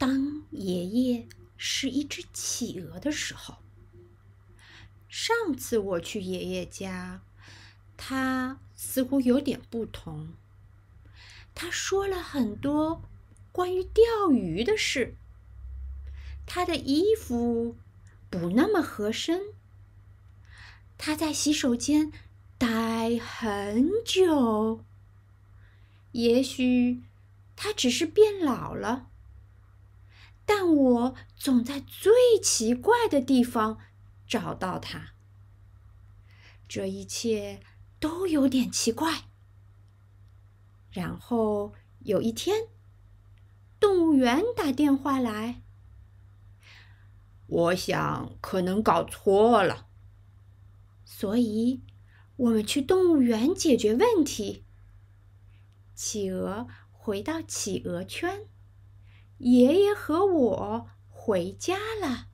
当爷爷是一只企鹅的时候，上次我去爷爷家，他似乎有点不同。他说了很多关于钓鱼的事。他的衣服不那么合身。他在洗手间待很久。也许他只是变老了。总在最奇怪的地方找到它。这一切都有点奇怪。然后有一天，动物园打电话来。我想可能搞错了，所以我们去动物园解决问题。企鹅回到企鹅圈。爷爷和我回家了。